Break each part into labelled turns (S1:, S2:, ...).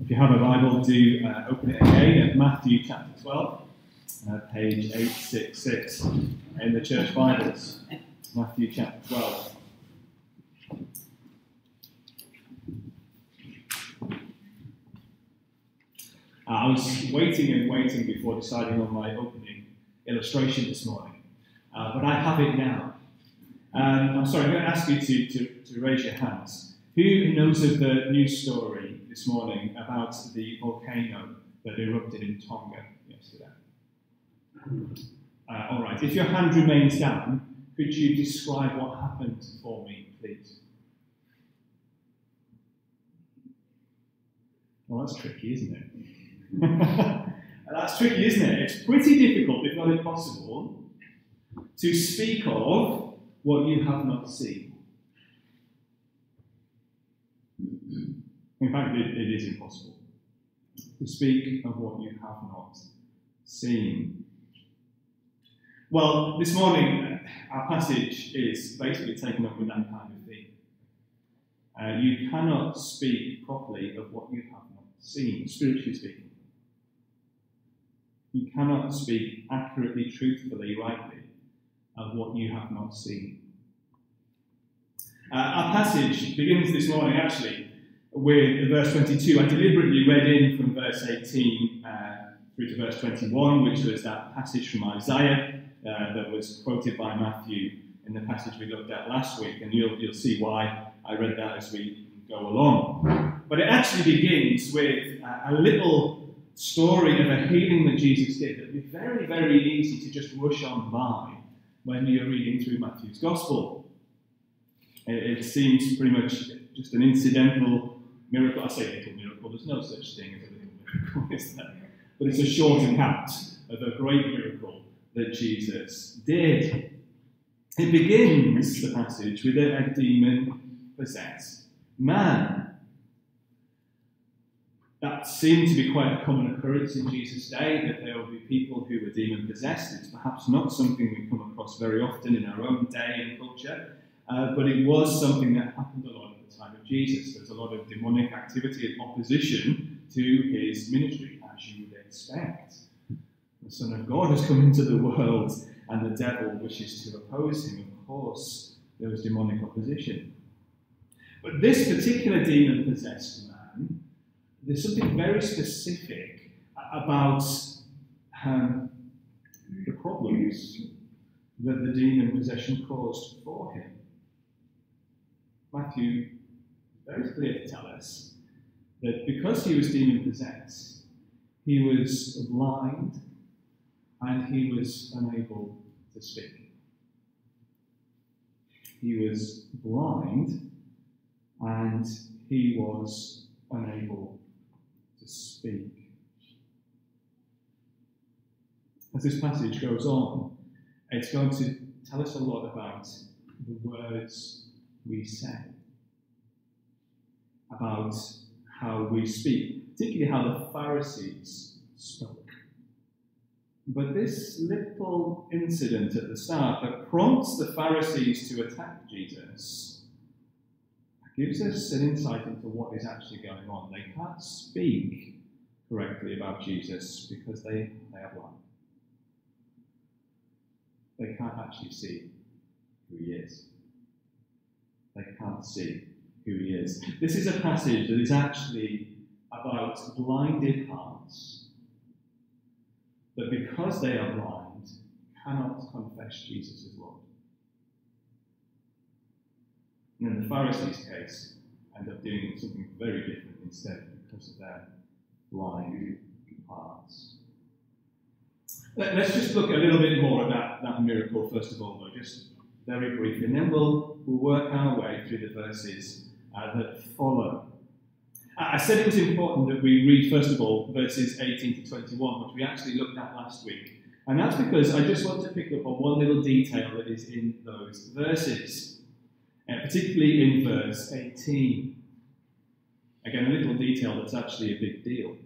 S1: If you have a Bible, do uh, open it again at Matthew chapter 12, uh, page 866 in the Church Bibles. Matthew chapter 12. Uh, I was waiting and waiting before deciding on my opening illustration this morning, uh, but I have it now. Um, I'm sorry, I'm going to ask you to, to, to raise your hands. Who knows of the news story this morning about the volcano that erupted in Tonga yesterday? Uh, all right, if your hand remains down, could you describe what happened for me, please? Well, that's tricky, isn't it? that's tricky, isn't it? It's pretty difficult, if not impossible, to speak of what you have not seen. In fact, it, it is impossible to speak of what you have not seen. Well, this morning, our passage is basically taken up with that kind of theme. Uh, you cannot speak properly of what you have not seen, spiritually speaking. You cannot speak accurately, truthfully, rightly of what you have not seen. Uh, our passage begins this morning actually with verse 22. I deliberately read in from verse 18 uh, through to verse 21, which was that passage from Isaiah uh, that was quoted by Matthew in the passage we looked at last week, and you'll, you'll see why I read that as we go along. But it actually begins with a little story of a healing that Jesus did that would be very, very easy to just rush on by when you're reading through Matthew's Gospel. It, it seems pretty much just an incidental miracle. I say little miracle, there's no such thing as a little miracle, is there? But it's a short account of a great miracle that Jesus did. It begins, the passage, with a, demon possessed man. That seemed to be quite a common occurrence in Jesus' day, that there would be people who were demon possessed. It's perhaps not something we come across very often in our own day and culture, uh, but it was something that happened a lot the time of Jesus. There's a lot of demonic activity and opposition to his ministry, as you would expect. The Son of God has come into the world, and the devil wishes to oppose him. Of course, there was demonic opposition. But this particular demon possessed man, there's something very specific about um, the problems that the demon possession caused for him. Matthew very clear to tell us that because he was demon possessed, he was blind and he was unable to speak. He was blind and he was unable to speak. As this passage goes on, it's going to tell us a lot about the words we say, about how we speak, particularly how the Pharisees spoke. But this little incident at the start that prompts the Pharisees to attack Jesus gives us an insight into what is actually going on. They can't speak correctly about Jesus because they, they are blind. They can't actually see who he is. They can't see who he is. This is a passage that is actually about blinded hearts that because they are blind, cannot confess Jesus as Lord. And in the Pharisees' case, end up doing something very different instead because of their blind hearts. Let, us just look a little bit more at that, that miracle, first of all, though, just very briefly, and then we'll, we'll work our way through the verses uh, that follow. I said it was important that we read, first of all, verses 18 to 21, which we actually looked at last week. And that's because I just want to pick up on one little detail that is in those verses, uh, particularly in verse 18. Again, a little detail that's actually a big deal.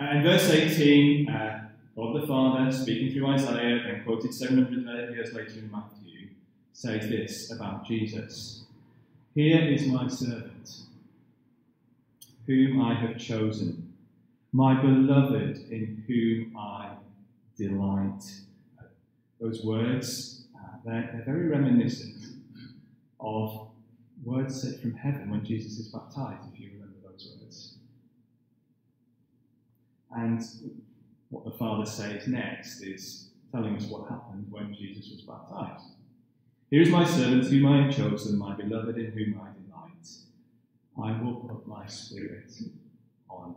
S1: Uh, in verse 18, uh, God the Father, speaking through Isaiah, then quoted 700 years later in Matthew, says this about Jesus Here is my servant whom I have chosen, my beloved in whom I delight. Those words, uh, they're, they're very reminiscent of words said from heaven when Jesus is baptized, if you remember those words. And what the Father says next is telling us what happened when Jesus was baptized. Here is my servant whom I have chosen, my beloved in whom I delight. I will put my spirit on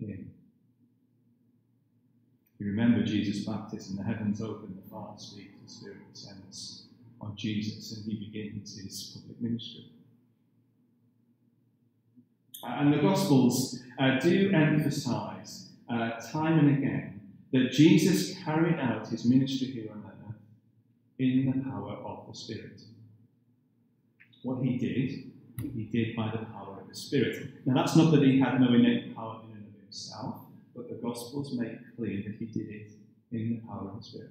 S1: him. You remember Jesus' baptism, the heavens open, the Father speaks, the Spirit descends on Jesus, and he begins his public ministry. And the Gospels uh, do emphasize uh, time and again that Jesus carried out his ministry here on earth in the power of the Spirit. What he did, he did by the power of the Spirit. Now, that's not that he had no innate power in and of himself, but the Gospels make clear that he did it in the power of the Spirit.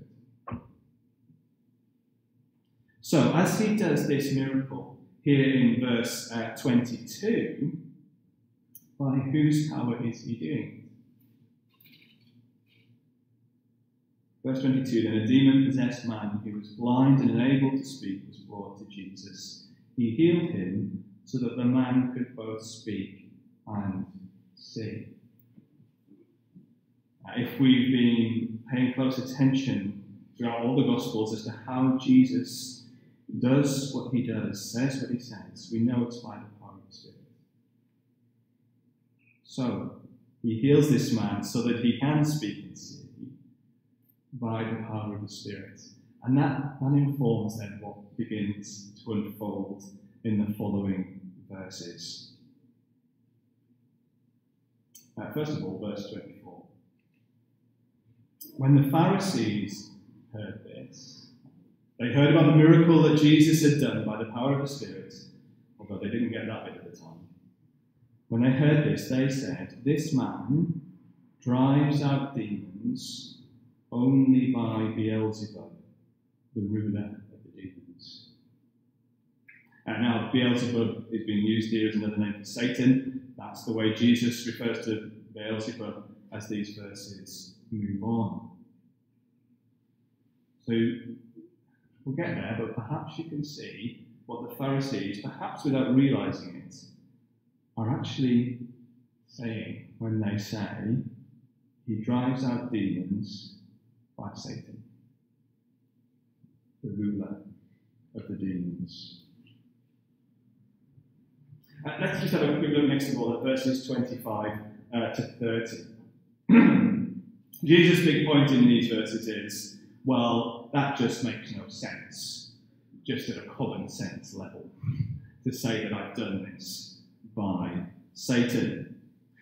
S1: So, as he does this miracle here in verse uh, 22, by whose power is he doing Verse 22 Then a demon possessed man who was blind and unable to speak was brought to Jesus. He healed him so that the man could both speak and see. If we've been paying close attention throughout all the Gospels as to how Jesus does what he does, says what he says, we know it's by the power of the Spirit. So, he heals this man so that he can speak and see by the power of the Spirit. And that, that informs then what begins to unfold in the following verses. Uh, first of all, verse 24. When the Pharisees heard this, they heard about the miracle that Jesus had done by the power of the Spirit, although they didn't get that bit at the time. When they heard this, they said, This man drives out demons only by Beelzebub, the ruler of the demons. And now, Beelzebub is being used here as another name for Satan. That's the way Jesus refers to Beelzebub as these verses move on. So, we'll get there, but perhaps you can see what the Pharisees, perhaps without realizing it, are actually saying when they say, He drives out demons by Satan, the ruler of the demons. Uh, let's just have a quick look next of all at verses 25 uh, to 30. Jesus' big point in these verses is well, that just makes no sense, just at a common sense level, to say that I've done this by Satan.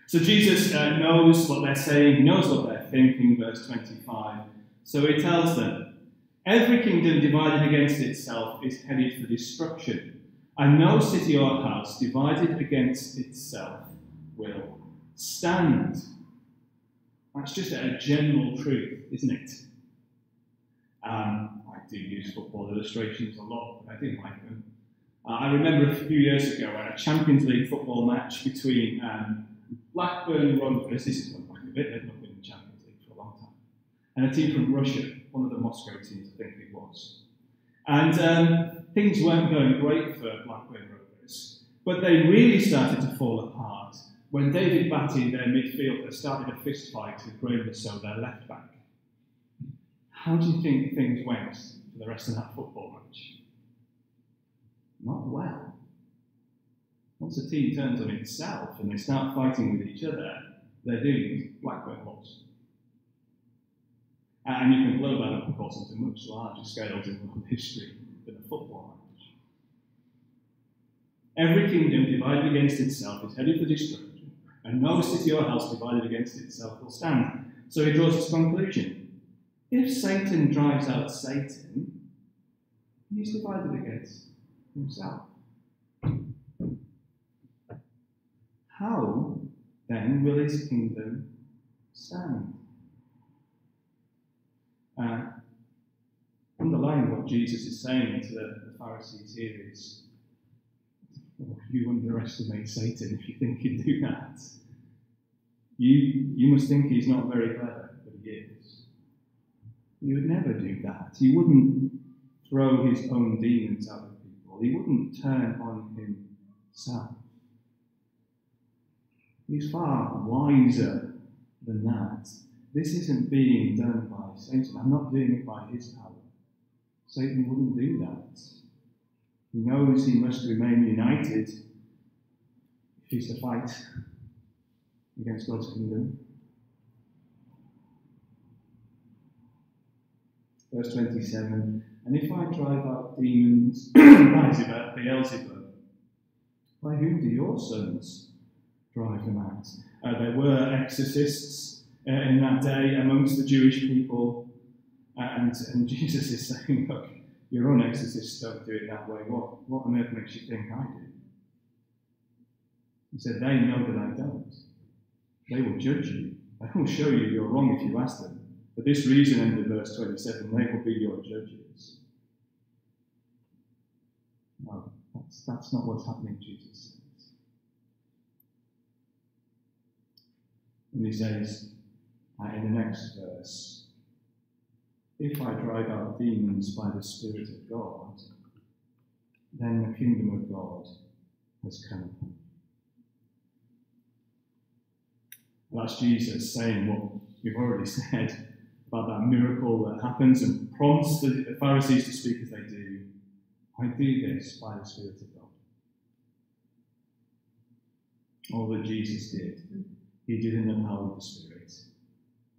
S1: So Jesus uh, knows what they're saying, knows what they're thinking, verse 25. So he tells them, Every kingdom divided against itself is headed for destruction, and no city or house divided against itself will stand. That's just a general truth, isn't it? Um, I do use football illustrations a lot, but I do like them. Uh, I remember a few years ago at a Champions League football match between um, Blackburn Rovers, this is a bit, they've not been in Champions League for a long time, and a team from Russia, one of the Moscow teams, I think it was. And um, things weren't going great for Blackburn Rovers, but they really started to fall apart when David Batty, their midfielder, started a fist fight with Graeme Le Saux, their left back. How do you think things went for the rest of that football match? Not well. Once a team turns on itself and they start fighting with each other, they're doomed. Blackburn lost. And you can blow that up, of course, into much larger scales in world history than a football match. Every kingdom divided against itself is headed for destruction, and no city or house divided against itself will stand. So he draws his conclusion. If Satan drives out Satan, he's divided against himself. How then will his kingdom stand? Uh, underlying what Jesus is saying to the, the Pharisees here is Oh, you underestimate Satan if you think he'd do that. You, you must think he's not very clever, but he is. He would never do that. He wouldn't throw his own demons out of people. He wouldn't turn on himself. He's far wiser than that. This isn't being done by Satan. I'm not doing it by his power. Satan wouldn't do that. He knows he must remain united if he's to fight against God's kingdom. Verse 27 And if I drive out demons by Beelzebub, by whom do your sons drive them out? Uh, there were exorcists in that day amongst the Jewish people, uh, and, and Jesus is saying, Look, your own exorcists don't do it that way. What, what on earth makes you think I do? He said, They know that I don't. They will judge you. They will show you you're wrong if you ask them. For this reason, of verse 27, they will be your judges. No, that's, that's not what's happening, Jesus says. And he says uh, in the next verse, if I drive out demons by the Spirit of God, then the kingdom of God has come upon That's Jesus saying what we've already said about that miracle that happens and prompts the Pharisees to speak as they do. I do this by the Spirit of God. All that Jesus did, he did in the power of the Spirit,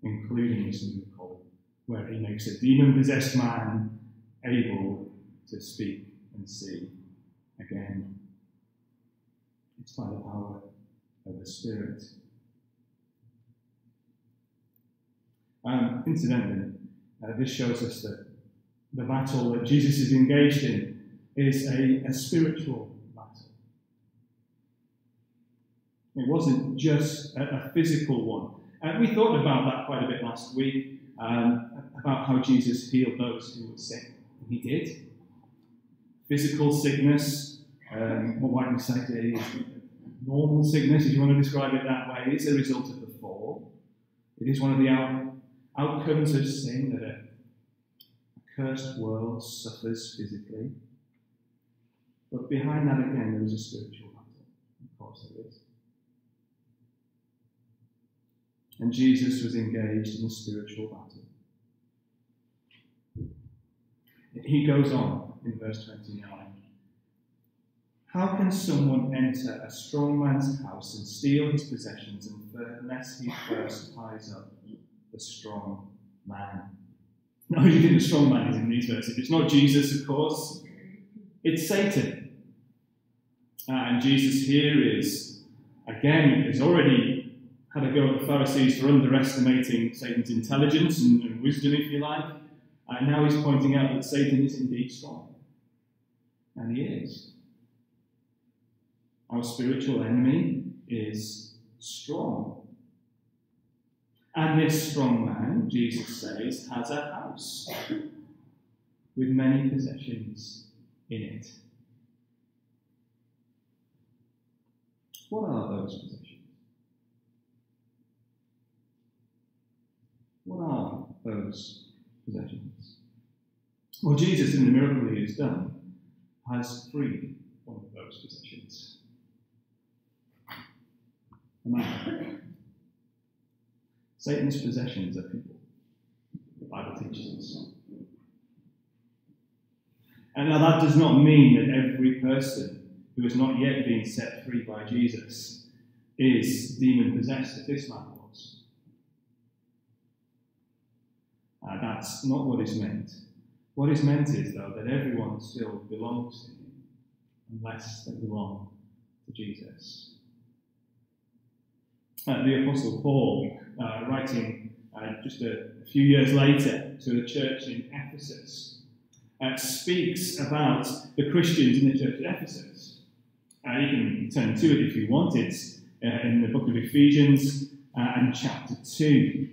S1: including this miracle where he makes a demon possessed man able to speak and see again. It's by the power of the Spirit. Um, incidentally, uh, this shows us that the battle that Jesus is engaged in is a, a spiritual battle. It wasn't just a, a physical one. Uh, we thought about that quite a bit last week, um, about how Jesus healed those who were sick. And he did. Physical sickness, um, what might we say today, normal sickness, if you want to describe it that way, is a result of the fall. It is one of the out, outcomes of sin that a cursed world suffers physically. But behind that, again, there is a spiritual battle. Of course, there is. And Jesus was engaged in a spiritual battle. He goes on in verse 29. How can someone enter a strong man's house and steal his possessions unless he first ties up the strong man? Now, who do you think the strong man is in these verses? It's not Jesus, of course. It's Satan. Uh, and Jesus here is, again, is already had a go at the Pharisees for underestimating Satan's intelligence and, wisdom, if you like. And now he's pointing out that Satan is indeed strong. And he is. Our spiritual enemy is strong. And this strong man, Jesus says, has a house with many possessions in it. What are those possessions? What are those possessions? Well, Jesus, in the miracle he has done, has freed one of those possessions. Satan's possessions are people. The Bible teaches us. And now that does not mean that every person who has not yet been set free by Jesus is demon possessed, at this man was. Uh, that's not what is meant. What is meant is, though, that everyone still belongs to him, unless they belong to Jesus. Uh, the Apostle Paul, uh, writing uh, just a, a, few years later to the church in Ephesus, uh, speaks about the Christians in the church at Ephesus. Uh, you can turn to it if you want. Uh, in the book of Ephesians and chapter 2.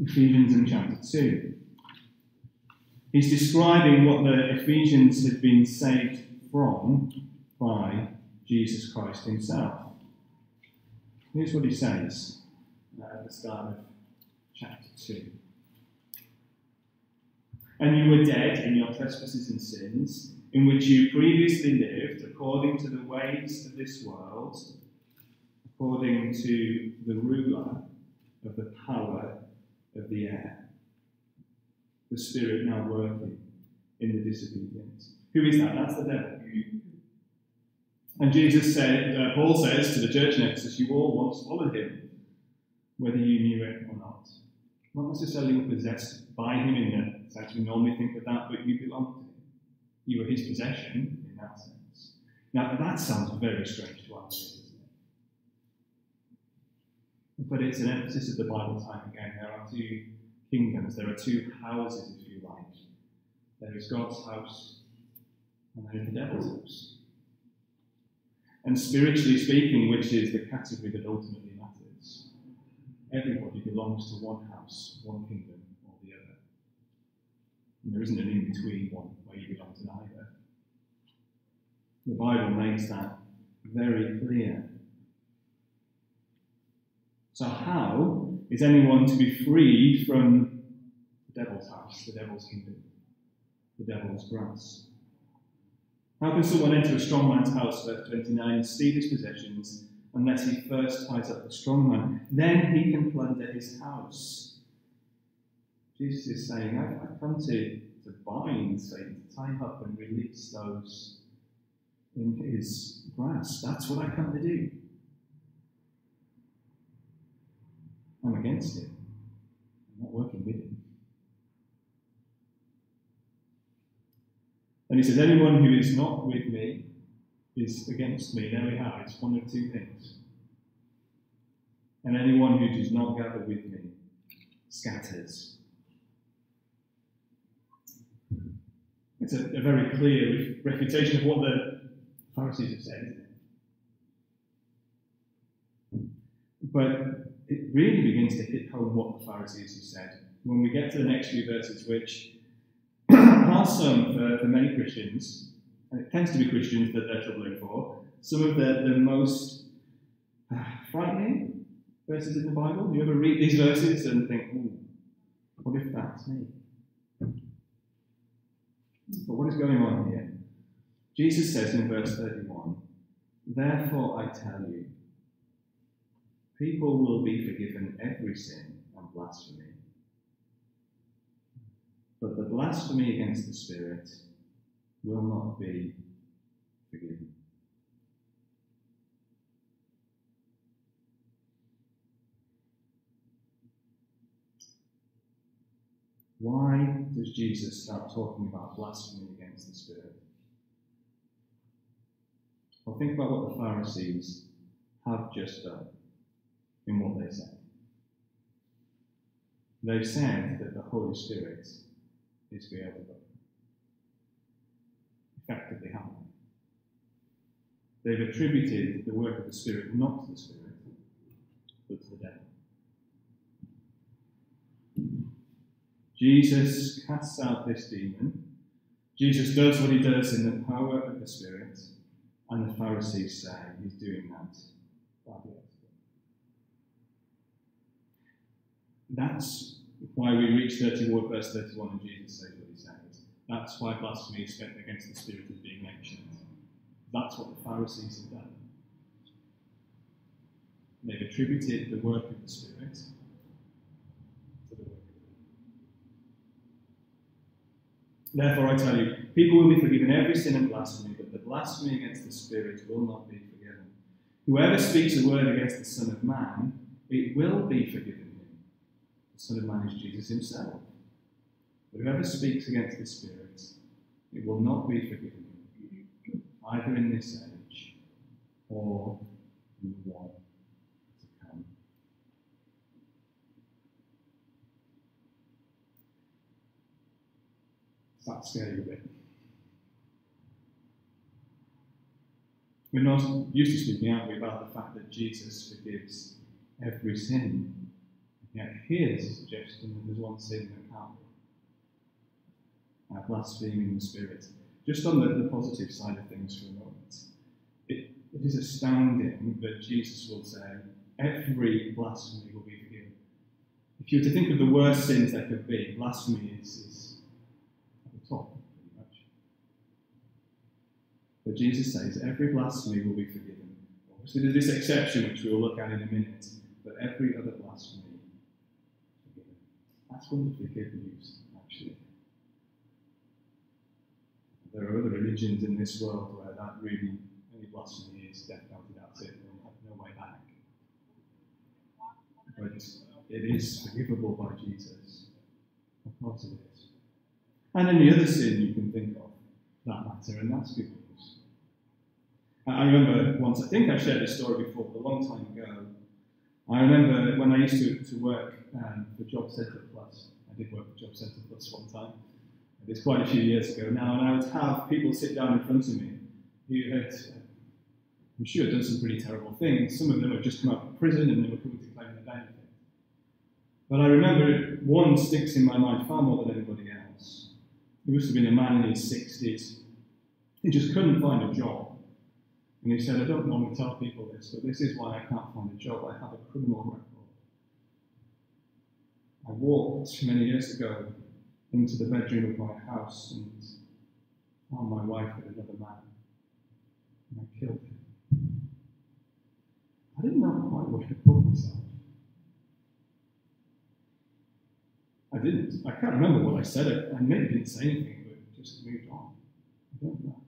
S1: Ephesians and chapter 2. He's describing what the Ephesians had been saved from by Jesus Christ himself. Here's what he says at the start of chapter 2. And you were dead in your trespasses and sins, in which you previously lived according to the ways of this world, according to the ruler of the power of the air, the spirit now working in the disobedient. Who is that? That's the devil. And Jesus said, uh, Paul says to the church in Ephesus, you all once followed him, whether you knew it or not. Not necessarily possessed by him in the sense we normally think of that, but you belonged to him. You were his possession in that sense. Now, that sounds very strange to us? But it's an emphasis of the Bible time again. There are two kingdoms, there are two houses, if you like. There is God's house, and there is the devil's house. And spiritually speaking, which is the category that ultimately matters, everybody belongs to one house, one kingdom, or the other. And there isn't an in between one where you belong to neither. The Bible makes that very clear. So, how is anyone to be freed from the devil's house, the devil's kingdom, the devil's grass? How can someone enter a strong man's house, verse 29, and steal his possessions, unless he first ties up the strong man? Then he can plunder his house. Jesus is saying, I've come to, to bind Satan, to tie up and release those in his grasp. That's what I come to do. I'm against it. I'm not working with it. And he says, Anyone who is not with me is against me. There we it. It's one of two things. And anyone who does not gather with me scatters. It's a, a very clear refutation of what the Pharisees have said. But it really begins to hit home what the Pharisees have said when we get to the next few verses, which are some, for, for many Christians, and it tends to be Christians that they're troubling for, some of the, the most uh, frightening verses in the Bible. You ever read these verses and think, what if that's me? But what is going on here? Jesus says in verse 31, Therefore I tell you, people will be forgiven every sin and blasphemy but the blasphemy against the Spirit will not be forgiven. Why does Jesus start talking about blasphemy against the Spirit? Well, think about what the Pharisees have just done in what they said. They've said that the Holy Spirit is Beelzebub. Effectively happening. They've attributed the work of the Spirit not to the Spirit, but to the devil. Jesus casts out this demon. Jesus does what he does in the power of the Spirit, and the Pharisees say he's doing that by Beelzebub. That's why we reach 31 verse 31 and Jesus says what he says. That's why blasphemy is spent against the Spirit is being mentioned. That's what the Pharisees have done. They've attributed the work of the Spirit to the work of God. Therefore, I tell you, people will be forgiven every sin and blasphemy, but the blasphemy against the Spirit will not be forgiven. Whoever speaks a word against the Son of Man, it will be forgiven the Son of Man is Jesus himself. But whoever speaks against the Spirit, it will not be forgiven either in this age or in the one to come. Does that scare you a bit? We're not used to speaking, aren't about the fact that Jesus forgives every sin Yet here's a suggestion that there's one sin that can't be. Blaspheming the Spirit. Just on the, the positive side of things for a moment. It, it is astounding that Jesus will say, every blasphemy will be forgiven. If you were to think of the worst sins there could be, blasphemy is, is at the top, pretty much. But Jesus says, every blasphemy will be forgiven. Obviously, there's this exception which we will look at in a minute, but every other blasphemy. That's wonderfully good news, actually. There are other religions in this world where that really, any blasphemy is death penalty, that's it, and have no way back. But it is forgivable by Jesus. Of course it. And any other sin you can think of, that matter, and that's good. I remember once, I think I shared this story before, a long time ago. I remember when I used to, to work um, for Job Centre Plus. I did work for Job Centre Plus one time. It's quite a few years ago now, and I would have people sit down in front of me who had, I'm sure, done some pretty terrible things. Some of them had just come out of prison and they were coming to claim their benefit. But I remember one sticks in my mind far more than anybody else. He must have been a man in his 60s. He just couldn't find a job. And he said, I don't normally tell people this, but this is why I can't find a job. I have a criminal record. I walked many years ago into the bedroom of my house and found my wife with another man. And I killed him. I didn't know quite where to put myself. I didn't. I can't remember what I said. I maybe didn't say anything, but just moved on. I don't know.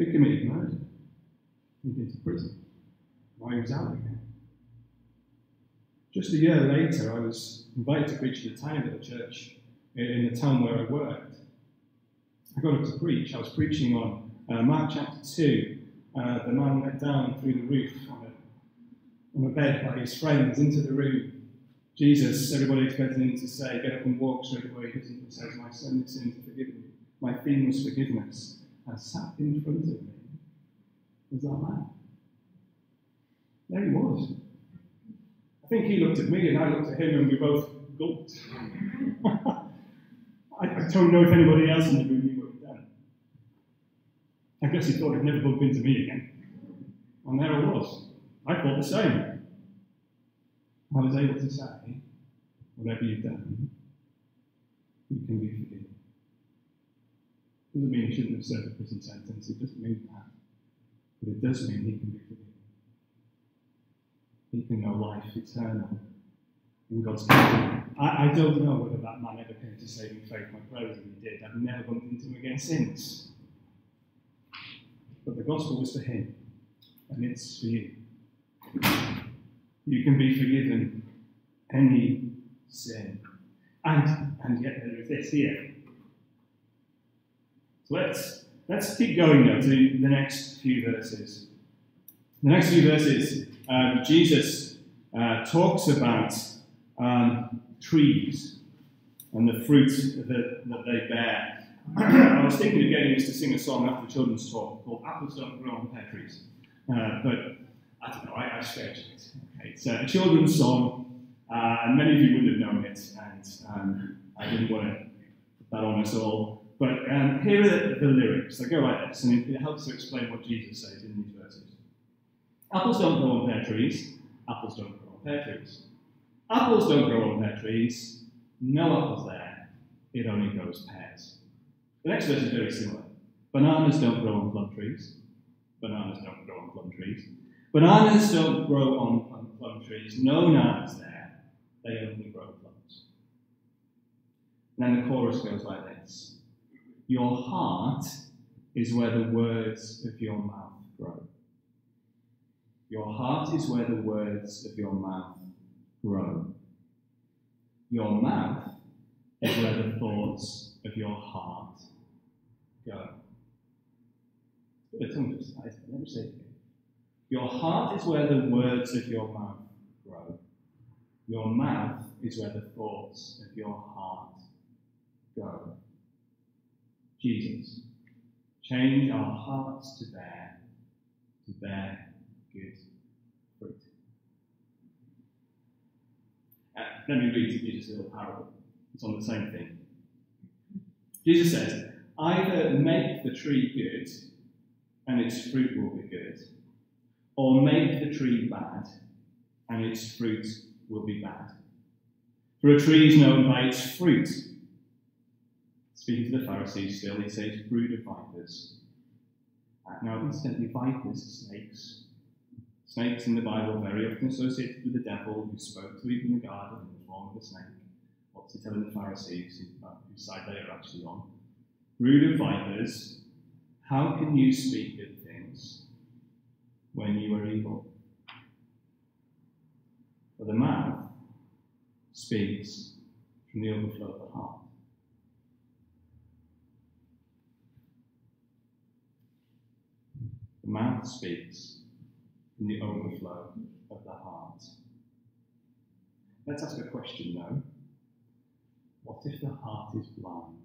S1: He committed murder. He'd been to prison. Why he was out again. Just a year later, I was invited to preach at a tiny little church in the town where I worked. I got up to preach. I was preaching on uh, Mark chapter 2. Uh, the man went down through the roof on a, on a bed by his friends into the room. Jesus, everybody expected him to say, Get up and walk straight away. He doesn't. He says, My son, sins are forgiven. My theme was forgiveness. And sat in front of me was that man. There he was. I think he looked at me and I looked at him and we both gulped. I, I, don't know if anybody else in the room knew what he'd done. I guess he thought he'd never bump into me again. And there I was. I thought the same. I was able to say, whatever you've done, you can be forgiven. Doesn't mean he shouldn't have served a prison sentence, it doesn't mean that. But it does mean he can be forgiven. He can know life eternal in God's kingdom. I, I, don't know whether that man ever came to saving faith. My prayer is he did. I've never bumped into him again since. But the gospel was for him, and it's for you. You can be forgiven any sin. And, and yet there is this here. Let's, let's keep going now to the next few verses. The next few verses, um, Jesus uh, talks about um, trees and the fruit that, that they bear. I was thinking of getting us to sing a song after the children's talk called Apples Don't Grow on Pear Trees. Uh, but I don't know, I, I sketched it. Okay, it's a children's song, uh, and many of you would have known it, and um, I didn't want to put that on us all. But um, here are the, lyrics. They go like this, and it, it helps to explain what Jesus says in these verses. Apples don't grow on pear trees. Apples don't grow on pear trees. Apples don't grow on pear trees. No apples there. It only grows pears. The next verse is very similar. Bananas don't grow on plum trees. Bananas don't grow on plum trees. Bananas don't grow on plum, plum trees. No bananas there. They only grow plums. And then the chorus goes like this Your heart is where the words of your mouth grow. Your heart is where the words of your mouth grow. Your mouth is where the thoughts of your heart go. Let me say it again. Your heart is where the words of your mouth grow. Your mouth is where the thoughts of your heart go. Jesus, change our hearts to bear, to bear good fruit. Uh, let me read Jesus' little parable. It's on the same thing. Jesus says, either make the tree good and its fruit will be good, or make the tree bad, and its fruit will be bad. For a tree is known by its fruit. Speaking to the Pharisees still, he says, brood of vipers. Uh, now, incidentally, vipers are snakes. Snakes in the Bible are very often associated with the devil who spoke to Eve in the garden and the born of a snake. What's he telling the Pharisees, who, uh, whose side they are actually on? Brood of vipers, how can you speak good things when you are evil? For the mouth speaks from the overflow of the heart. The mouth speaks from the overflow of the heart. Let's ask a question though. What if the heart is blind?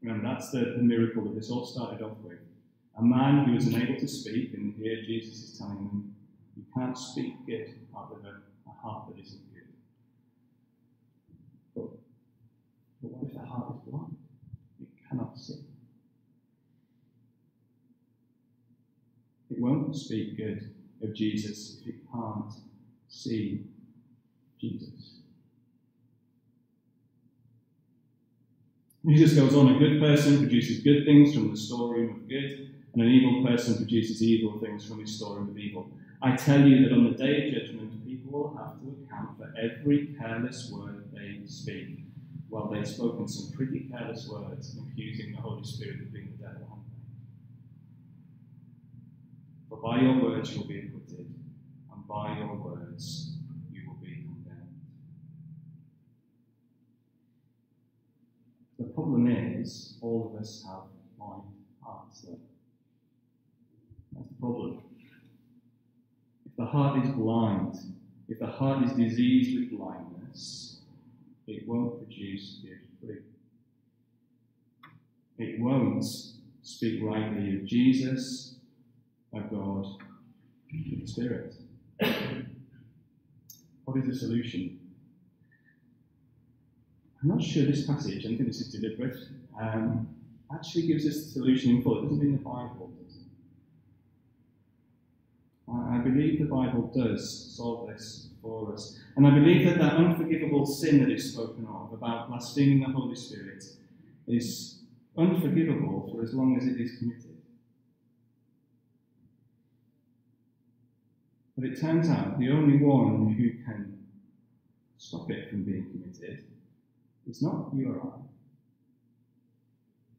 S1: Remember, that's the, the miracle that this all started off with. A man who was unable to speak, and here Jesus is telling him, You can't speak good out of a, a heart that isn't good. But, but what if the heart is blind? It cannot see. It won't speak good of Jesus if it can't see Jesus. Jesus goes on, a good person produces good things from the storeroom of good, and an evil person produces evil things from his storeroom of evil. I tell you that on the day of judgment, people will have to account for every careless word they speak. Well, they've spoken some pretty careless words, accusing the Holy Spirit of being the devil, haven't they? For by your words you will be acquitted, and by your words you will be condemned. The problem is, all of us have blind hearts. That's the problem. If the heart is blind, if the heart is diseased with blindness, it won't produce good fruit. It won't speak rightly of Jesus, of God, of the Spirit. What is the solution? I'm not sure this passage, I think this is deliberate, um, actually gives us the solution in full. It doesn't mean the Bible does. I, I believe the Bible does solve this for us. And I believe that that unforgivable sin that is spoken of, about blaspheming the Holy Spirit, is unforgivable for as long as it is committed. But it turns out the only one who can stop it from being committed is not you or I,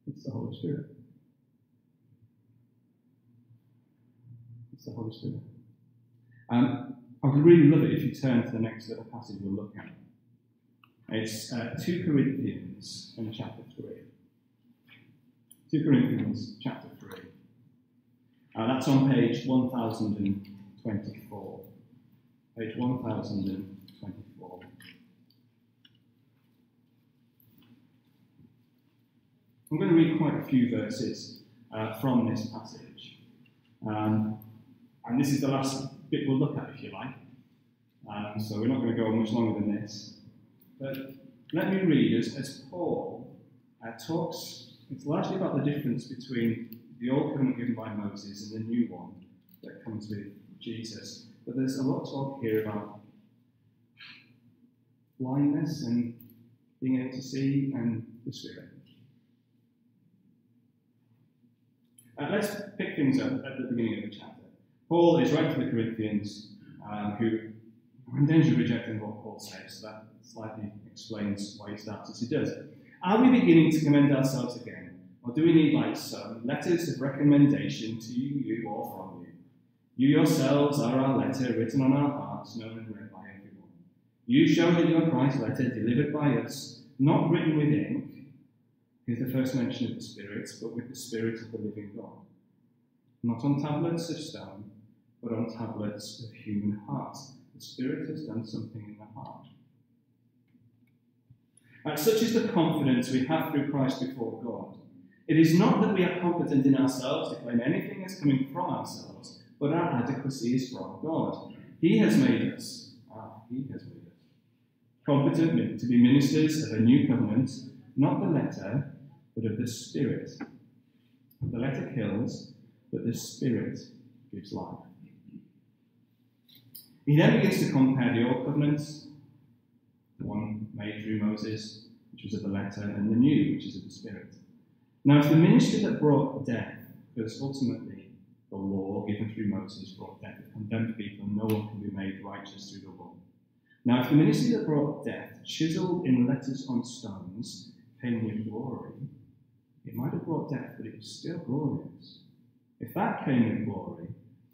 S1: it's the Holy Spirit. It's the Holy Spirit. Um, I would really love it if you turn to the next little passage we'll look at. It's uh, 2 Corinthians in chapter 3. 2 Corinthians chapter 3. Uh, that's on page 1024. Page 1024. I'm going to read quite a few verses uh, from this passage. Um, and this is the last bit we'll look at, if you like. Um, so we're not going to go much longer than this. But let me read as, as Paul uh, talks, it's largely about the difference between the old covenant given by Moses and the new one that comes with Jesus. But there's a lot of talk here about blindness and being able to see and the Spirit. Uh, let's pick things up at the beginning of the chapter. Paul is writing to the Corinthians um, who are in danger of rejecting what Paul says, so that slightly explains why he starts as he does. Are we beginning to commend ourselves again, or do we need, like some, letters of recommendation to you or from you? You yourselves are our letter written on our hearts, known and read by everyone. You show that you are Christ's letter delivered by us, not written with ink, is the first mention of the spirits, but with the Spirit of the living God. Not on tablets of stone, but on tablets of human hearts. The Spirit has done something in the heart. And such is the confidence we have through Christ before God. It is not that we are competent in ourselves to claim anything as coming from ourselves, but our adequacy is from God. He has made us, ah, He has made us, competent to be ministers of a new covenant, not the letter, but of the Spirit. The letter kills, but the Spirit gives life. He then begins to compare the Old Covenant, the one made through Moses, which was of the letter, and the new, which is of the Spirit. Now, if the ministry that brought death, because ultimately the law given through Moses brought death, it condemned people, no one can be made righteous through the law. Now, if the ministry that brought death, chiseled in letters on stones, came with glory, it might have brought death, but it was still glorious. If that came with glory,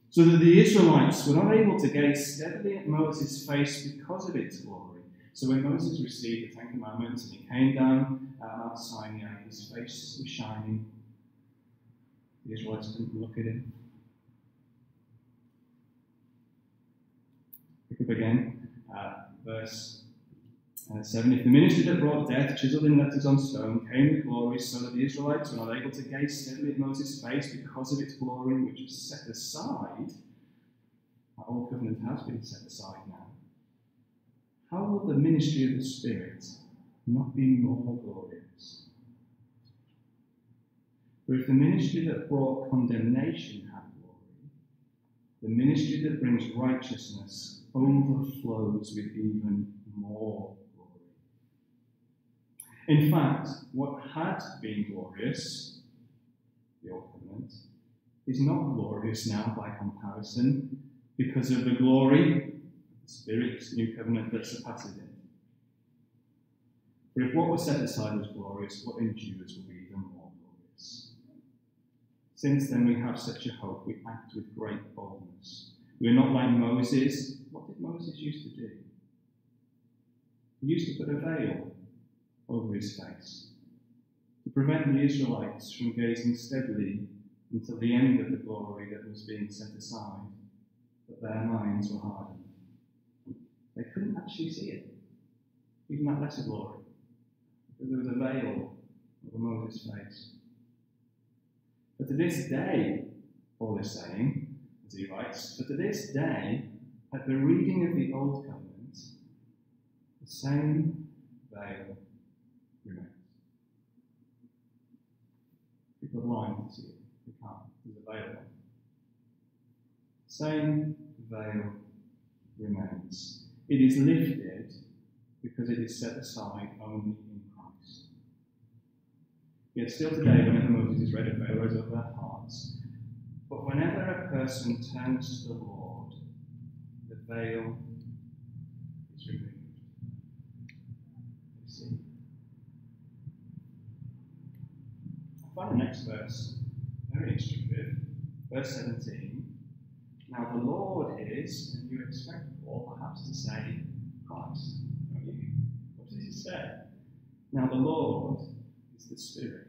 S1: so that the Israelites were not able to gaze steadily at Moses' face because of its glory. So when Moses received the Ten Commandments and he came down uh, Mount Sinai, his face was shining. The Israelites couldn't look at him. Pick up again, verse uh, 7 If the ministry that brought death, chiseled in letters on stone, came with glory, so that the Israelites were not able to gaze steadily at Moses' face because of its glory, which was set aside, our old covenant has been set aside now. How will the ministry of the Spirit not be more glorious? For if the ministry that brought condemnation had glory, the ministry that brings righteousness overflows with even more glory. in fact, what had been glorious, the Old Covenant, is not glorious now by comparison because of the glory of the Spirit's new covenant that surpasses it. For if what was set aside was glorious, what endures will be even more glorious. Since then we have such a hope, we act with great boldness. We are not like Moses. What did Moses used to do? He used to put a veil over his face, to prevent the Israelites from gazing steadily until the end of the glory that was being set aside, but their minds were hardened. They couldn't actually see it, even that lesser glory, because there was a veil over Moses' face. But to this day, Paul is saying, as he writes, but to this day, at the reading of the Old Covenant, the same veil remains. People are blind to see it. They can't. There's a veil Same veil remains. It is lifted because it is set aside only in Christ. Yet still today, whenever Moses is read, a veil rose over their hearts. But whenever a person turns to the Lord, the veil is removed. See. Find the next verse very instructive. Verse 17. Now the Lord is, and you expect Paul perhaps to say Christ. What does he say? Now the Lord is the Spirit.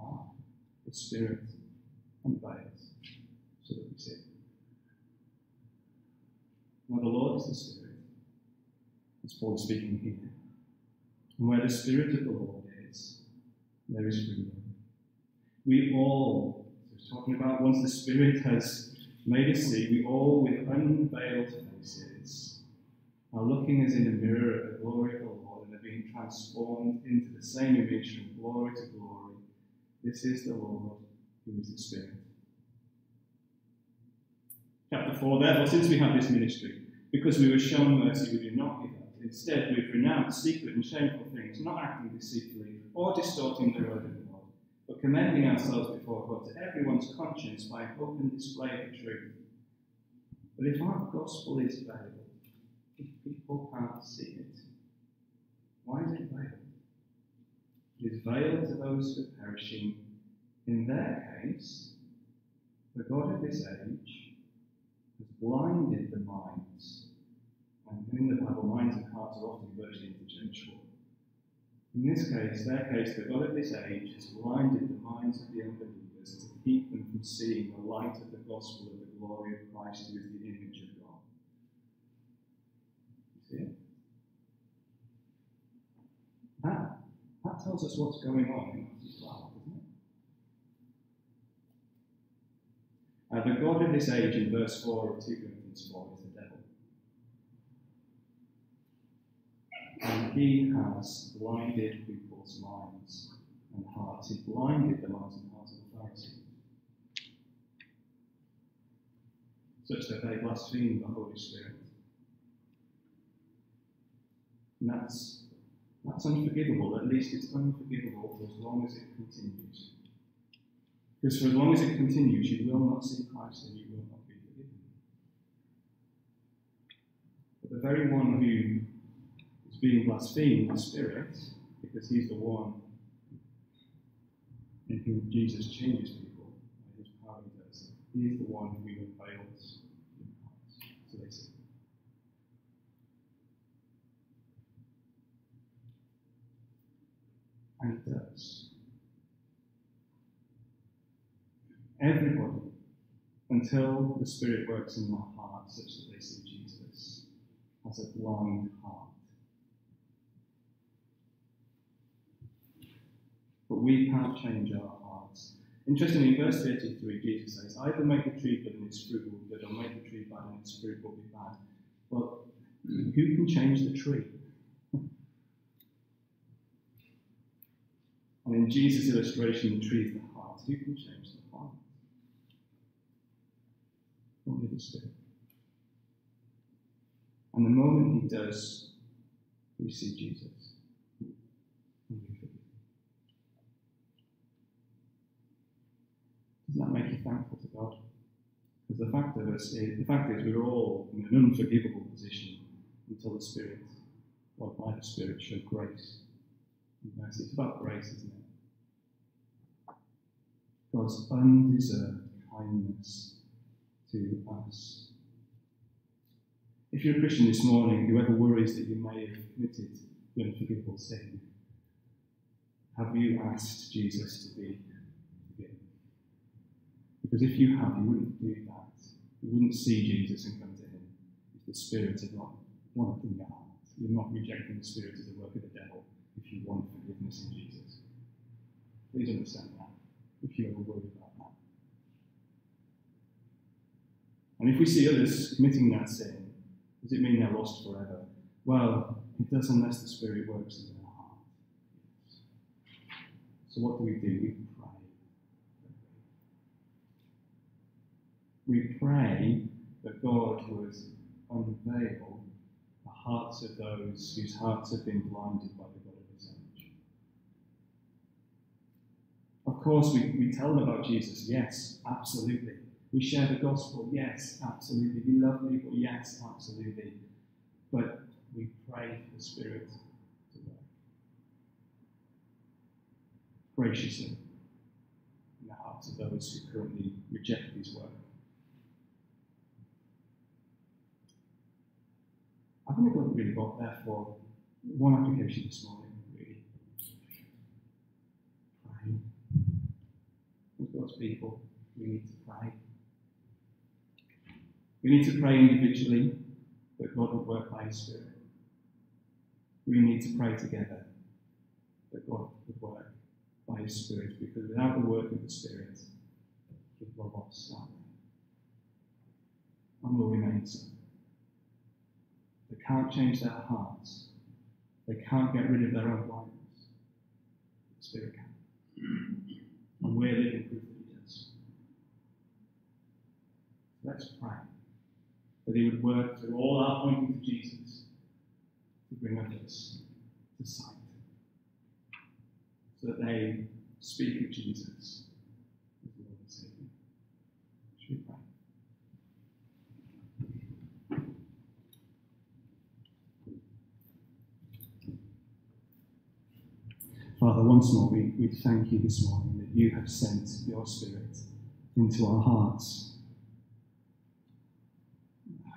S1: Ah, the Spirit unveils so that we see. Now the Lord is the Spirit. As Paul is speaking here. And where the Spirit of the Lord is, there is freedom. We all, so talking about once the Spirit has made us see, we all with unveiled faces are looking as in a mirror at the glory of the Lord and are being transformed into the same image from glory to glory. This is the Lord who is the Spirit. Chapter 4 Therefore, since we have this ministry, because we were shown mercy, we do not give up. Instead, we've renounced secret and shameful things, not acting deceitfully or distorting the word of God, but commending ourselves before God to everyone's conscience by open display of the truth. But if our gospel is veiled, if people can't see it, why is it veiled? Is veiled to those who are perishing. In their case, the God of this age has blinded the minds and in the Bible, minds and hearts are often virtually interchangeable. In this case, their case, the God of this age has blinded the minds of the unbelievers to keep them from seeing the light of the gospel of the glory of Christ, who is the image of God. You see it? That, tells us what's going on in Matthew's life, doesn't it? Uh, the God of this age, in verse 4 of 2 Corinthians 4, is the devil. and he has blinded people's minds and hearts. He blinded the minds and hearts of the Pharisees, such that they blasphemed the Holy Spirit. And that's, that's unforgivable. At least it's unforgivable for as long as it continues. Because for as long as it continues, you will not see Christ and you will not be forgiven. But the very one who is being blasphemed, the Spirit, because he's the one in whom Jesus changes people by his power he is the one who unveils in hearts. So they see. And it does. Everybody, until the Spirit works in their heart such that they see Jesus, has a blind heart. But we can't change our hearts. Interestingly, in verse 33, Jesus says, Either make a tree good and its fruit will be good, or make a tree bad and its fruit will be bad. Well, who can change the tree? And in Jesus' illustration, the tree is the heart. Who can change the heart? The Spirit. And the moment he does, we see Jesus. Doesn't that make you thankful to God? Because the fact of us is, the fact is we're all in an unforgivable position until the Spirit, or by the Spirit, showed grace and mercy. It's about grace, isn't it? God's undeserved kindness to us. If you're a Christian this morning, whoever worries that you may have committed the unforgivable sin, have you asked Jesus to be forgiven? Because if you have, you wouldn't do that. You wouldn't see Jesus and come to him if the Spirit had not worked in your heart. You're not rejecting the Spirit as a work of the devil if you want forgiveness in Jesus. Please understand that if you ever worry about that. And if we see others committing that sin, does it mean they're lost forever? Well, it does unless the Spirit works in their heart. So what do we do? We pray. We pray that God would unveil the hearts of those whose hearts have been blinded by the God of this age. Of course, we, we tell them about Jesus. Yes, absolutely. We share the gospel. Yes, absolutely. We love people. Yes, absolutely. But we pray for the Spirit to work graciously in the hearts of those who currently reject His work. I've only got, really got there for one application this morning, really. Pray. As God's people, we need to pray. We need to pray individually that God would work by His Spirit. We need to pray together that God would work by His Spirit, because without the work of the Spirit, people are lost, aren't? And will remain so. They can't change their hearts. They can't get rid of their own blindness. The Spirit can. And we're living proof that He does. Let's pray that He would work through all our pointing to Jesus to bring others to sight. So that they speak of Jesus as Lord and Savior. Should we pray? Father, once more, we, we thank you this morning that you have sent your Spirit into our hearts.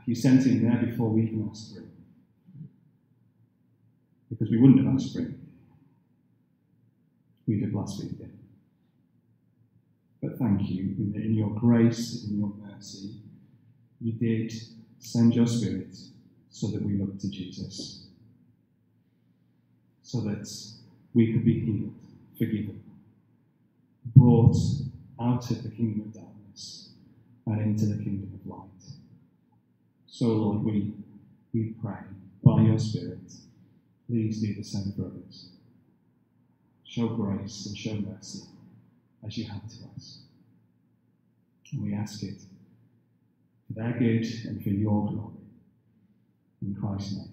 S1: You sent him there before we even asked for it. Because we wouldn't have asked for it. We'd have blasphemed him. But thank you, in, in your grace, in your mercy, you did send your Spirit so that we looked to Jesus. So that we could be healed, forgiven, brought out of the kingdom of darkness and into the kingdom of light. So, Lord, we, we pray by your Spirit, please do the same for others. show grace and show mercy as you have to us. And we ask it for their good and for your glory. In Christ's name.